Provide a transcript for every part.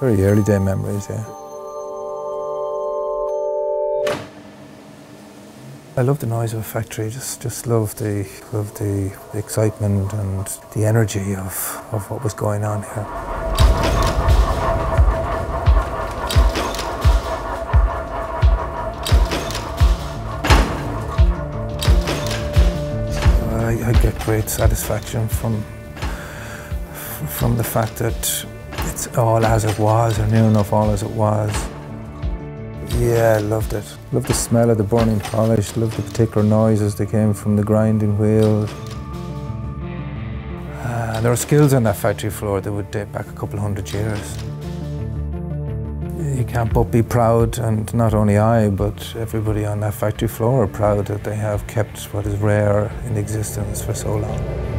Very early day memories, yeah. I love the noise of a factory. Just, just love the, love the excitement and the energy of, of what was going on here. I, I get great satisfaction from from the fact that it's all as it was, or near enough all as it was. Yeah, I loved it. Loved the smell of the burning polish, loved the particular noises that came from the grinding wheel. Uh, there were skills on that factory floor that would date back a couple of hundred years. You can't but be proud, and not only I, but everybody on that factory floor are proud that they have kept what is rare in existence for so long.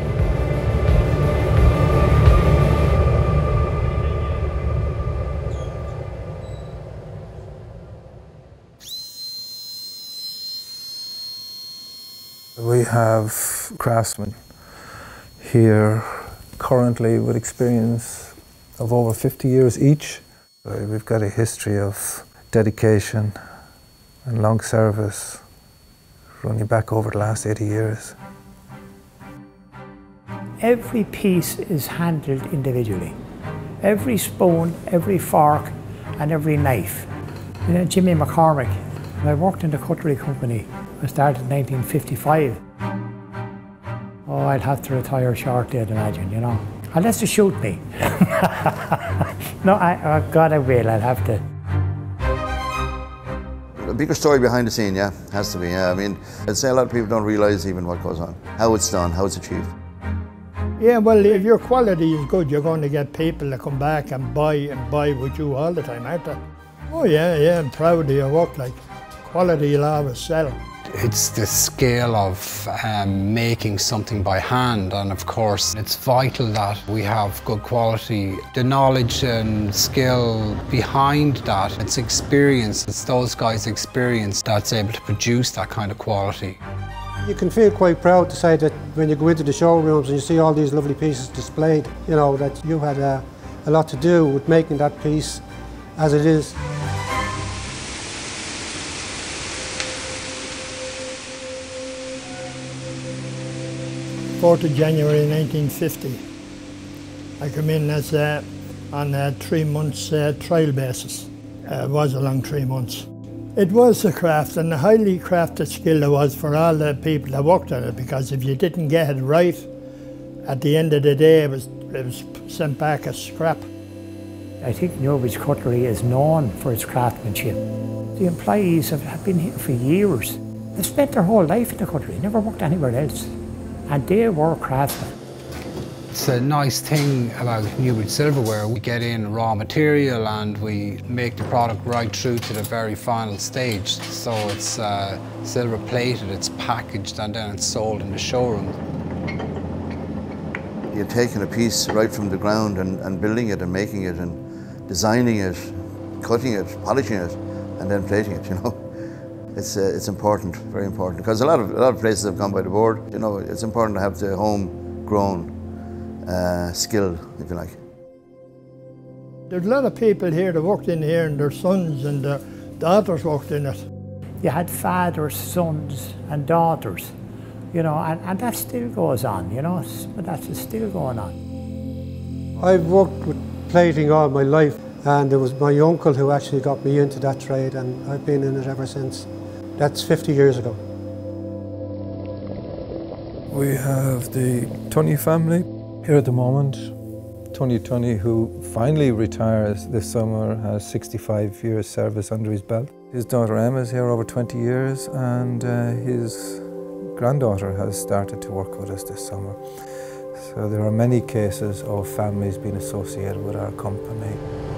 We have craftsmen here currently with experience of over 50 years each. We've got a history of dedication and long service running back over the last 80 years. Every piece is handled individually. Every spoon, every fork, and every knife. You know, Jimmy McCormick, I worked in the cutlery company I started in 1955. Oh, I'd have to retire shortly, I'd imagine, you know. Unless they shoot me. no, I, oh God, I will. I'll have to. A bigger story behind the scene, yeah, has to be. Yeah, I mean, I'd say a lot of people don't realise even what goes on, how it's done, how it's achieved. Yeah, well, if your quality is good, you're going to get people to come back and buy and buy with you all the time, aren't they? Oh yeah, yeah, I'm proud of your work. Like quality, you'll always sell. It's the scale of um, making something by hand and of course it's vital that we have good quality. The knowledge and skill behind that, it's experience, it's those guys' experience that's able to produce that kind of quality. You can feel quite proud to say that when you go into the showrooms and you see all these lovely pieces displayed, you know, that you had a, a lot to do with making that piece as it is. 4th of January 1950. I come in as uh, on a three months uh, trial basis. Uh, it was a long three months. It was a craft and a highly crafted skill it was for all the people that worked on it because if you didn't get it right, at the end of the day it was, it was sent back as scrap. I think Newbridge Cutlery is known for its craftsmanship. The employees have, have been here for years. They've spent their whole life in the cutlery, never worked anywhere else and they were craftsmen. It's a nice thing about Newbridge Silverware. We get in raw material and we make the product right through to the very final stage. So it's uh, silver plated, it's packaged and then it's sold in the showroom. You're taking a piece right from the ground and, and building it and making it and designing it, cutting it, polishing it and then plating it, you know it's uh, it's important, very important, because a lot of a lot of places have gone by the board. You know, it's important to have the homegrown uh, skill, if you like. There's a lot of people here that worked in here, and their sons and their daughters worked in it. You had fathers, sons, and daughters, you know, and, and that still goes on, you know, but that's still going on. I've worked with plating all my life, and it was my uncle who actually got me into that trade, and I've been in it ever since. That's 50 years ago. We have the Tunney family here at the moment. Tony Tunney, who finally retires this summer, has 65 years service under his belt. His daughter Emma is here over 20 years and uh, his granddaughter has started to work with us this summer. So there are many cases of families being associated with our company.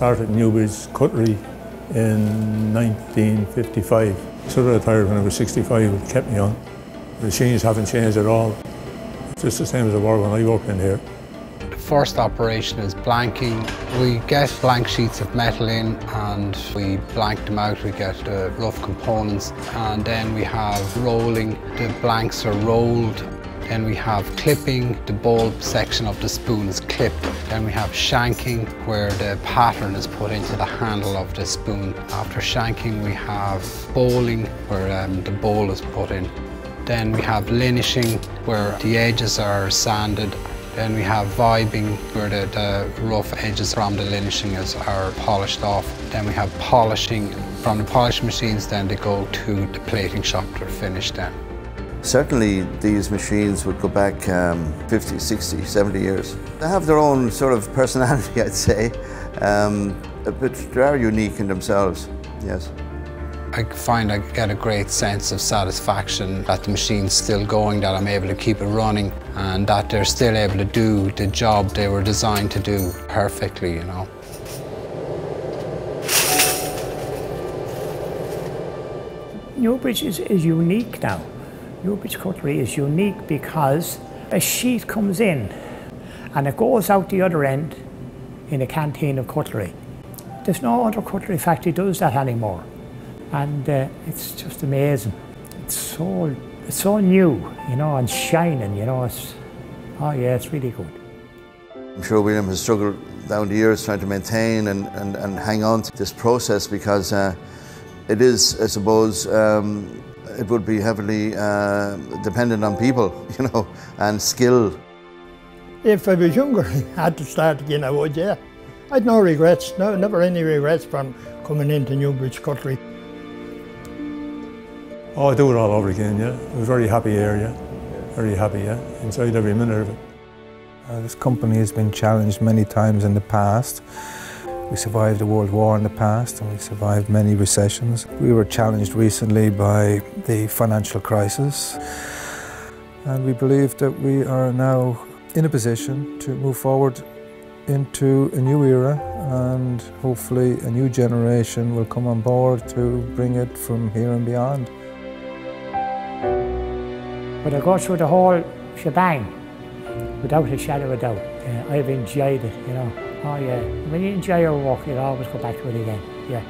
Started Newbridge Cutlery in 1955. Sort of retired when I was 65, it kept me on. The machines haven't changed at all. It's just the same as it were when I worked in here. The first operation is blanking. We get blank sheets of metal in and we blank them out. We get the rough components and then we have rolling. The blanks are rolled Then we have clipping, the bowl section of the spoon is clipped. Then we have shanking, where the pattern is put into the handle of the spoon. After shanking, we have bowling, where um, the bowl is put in. Then we have linishing, where the edges are sanded. Then we have vibing, where the, the rough edges from the linishing is, are polished off. Then we have polishing. From the polishing machines, then they go to the plating shop to finish them. Certainly these machines would go back um, 50, 60, 70 years. They have their own sort of personality, I'd say, um, but they are unique in themselves, yes. I find I get a great sense of satisfaction that the machine's still going, that I'm able to keep it running and that they're still able to do the job they were designed to do perfectly, you know. Newbridge is, is unique now. Newbridge cutlery is unique because a sheet comes in and it goes out the other end in a canteen of cutlery. There's no other cutlery factory does that anymore. And uh, it's just amazing. It's so, it's so new, you know, and shining, you know. It's, oh yeah, it's really good. I'm sure William has struggled down the years trying to maintain and, and, and hang on to this process because uh, it is, I suppose, um, it would be heavily uh, dependent on people, you know, and skill. If I was younger, I had to start again, I would, yeah. I'd no regrets, no, never any regrets from coming into Newbridge Cutlery. Oh, I do it all over again, yeah. I was a very happy area. Very happy, yeah. Enjoyed every minute of it. Uh, this company has been challenged many times in the past. We survived a world war in the past and we survived many recessions. We were challenged recently by the financial crisis and we believe that we are now in a position to move forward into a new era and hopefully a new generation will come on board to bring it from here and beyond. But I go through the whole shebang without a shadow of doubt. Uh, I've enjoyed it, you know. Oh yeah, when you enjoy your walk, you always go back to it again, yeah.